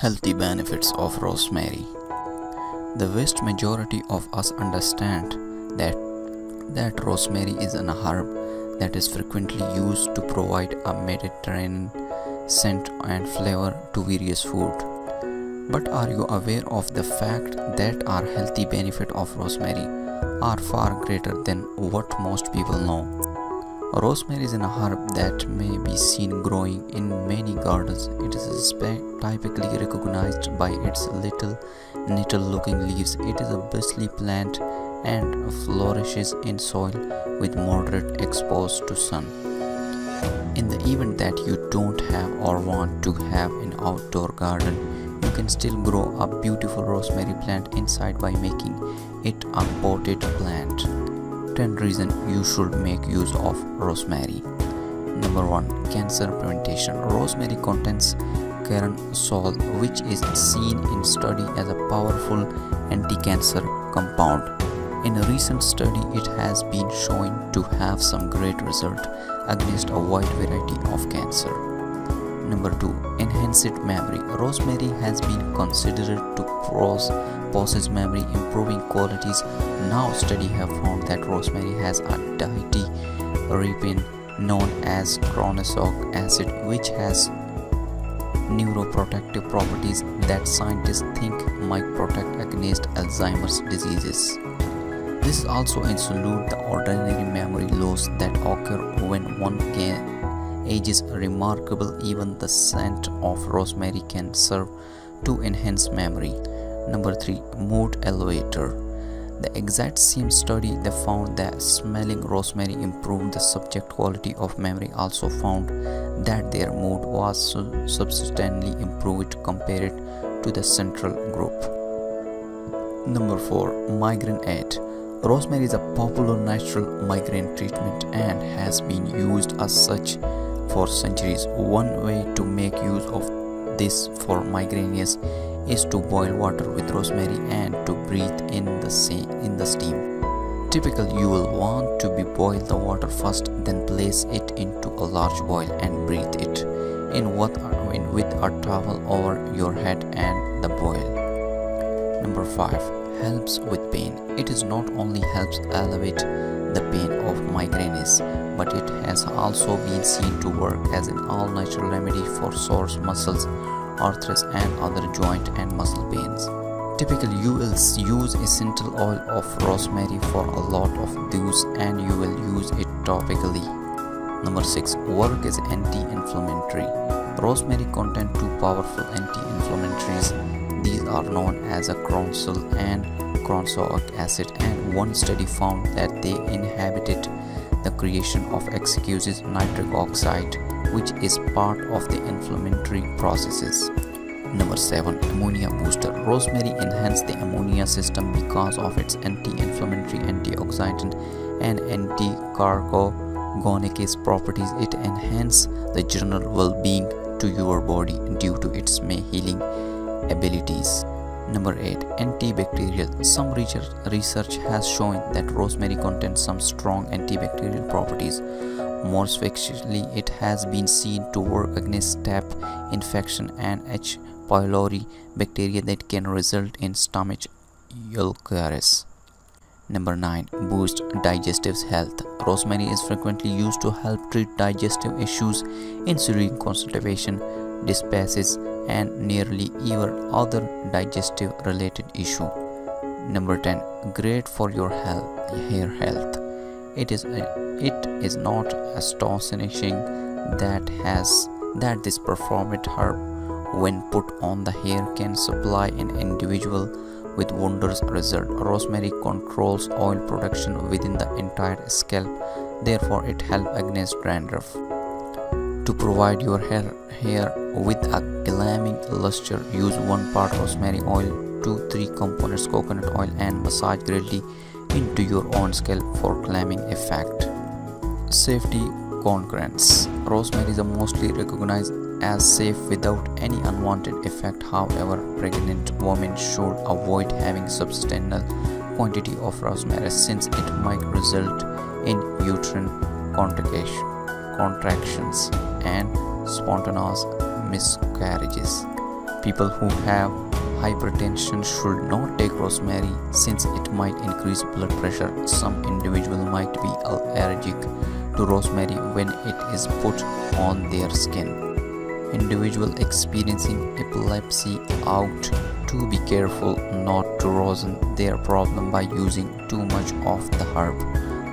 Healthy benefits of rosemary. The vast majority of us understand that that rosemary is an herb that is frequently used to provide a Mediterranean scent and flavor to various food. But are you aware of the fact that our healthy benefit of rosemary are far greater than what most people know? Rosemary is an herb that may be seen growing in many gardens. It is typically recognized by its little nettle looking leaves. It is a bristly plant and flourishes in soil with moderate exposure to sun. In the event that you don't have or want to have an outdoor garden, you can still grow a beautiful rosemary plant inside by making it a potted plant. 10 reasons you should make use of rosemary. Number 1 Cancer prevention. Rosemary contains carnosol, which is seen in study as a powerful anti-cancer compound. In a recent study, it has been shown to have some great result against a wide variety of cancer. Number 2. Enhanced memory. Rosemary has been considered to possess memory improving qualities. Now studies have found that rosemary has a terpene known as carnosic acid which has neuroprotective properties that scientists think might protect against Alzheimer's diseases. This also includes the ordinary memory loss that occur when one ages remarkable. Even the scent of rosemary can serve to enhance memory. Number 3 mood elevator. The exact same study that found that smelling rosemary improved the subject quality of memory also found that their mood was substantially improved compared to the central group. Number 4 migraine aid. Rosemary is a popular natural migraine treatment and has been used as such for centuries. One way to make use of this for migraines is to boil water with rosemary and to breathe in the in the steam. Typically, you will want to be boil the water first, then place it into a large boil and breathe it in what in with a towel over your head and the boil. Number five helps with pain. It is not only helps elevate the pain of migraines, but it has also been seen to work as an all-natural remedy for sore muscles, arthritis and other joint and muscle pains. Typically, you will use essential oil of rosemary for a lot of those and you will use it topically. Number 6. Work is anti-inflammatory. Rosemary contains two powerful anti-inflammatories. These are known as a carnosol and carnosic acid and one study found that they inhibited the creation of exclusive nitric oxide which is part of the inflammatory processes. Number 7 Immune Booster Rosemary enhances the immune system because of its anti-inflammatory, antioxidant and anti-carcinogenic properties. It enhances the general well-being to your body due to its May healing abilities. Number 8. Antibacterial. Some research has shown that rosemary contains some strong antibacterial properties. More specifically, it has been seen to work against staph infection and H. pylori bacteria that can result in stomach ulcers. Number 9. Boost digestive health. Rosemary is frequently used to help treat digestive issues, including constipation, dyspepsia, and nearly every other digestive related issue. Number 10 great for your health hair health it is a, it is not astonishing that has that this performant herb when put on the hair can supply an individual with wondrous result. Rosemary controls oil production within the entire scalp. Therefore it helps against dandruff. To provide your hair, hair with a gleaming luster, use 1 part rosemary oil, 2-3 components coconut oil and massage greatly into your own scalp for gleaming effect. Safety concerns Rosemary is mostly recognized as safe without any unwanted effect. However, pregnant women should avoid having substantial quantity of rosemary since it might result in uterine contractions and spontaneous miscarriages. People who have hypertension should not take rosemary since it might increase blood pressure. Some individual might be allergic to rosemary when it is put on their skin. Individual experiencing epilepsy out to be careful not to worsen their problem by using too much of the herb.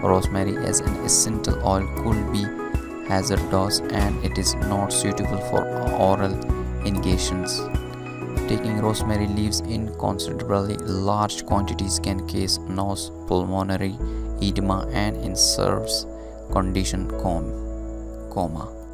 Rosemary as an essential oil could be hazardous and it is not suitable for oral ingestions. Taking rosemary leaves in considerably large quantities can cause nose, pulmonary edema and in serves condition coma.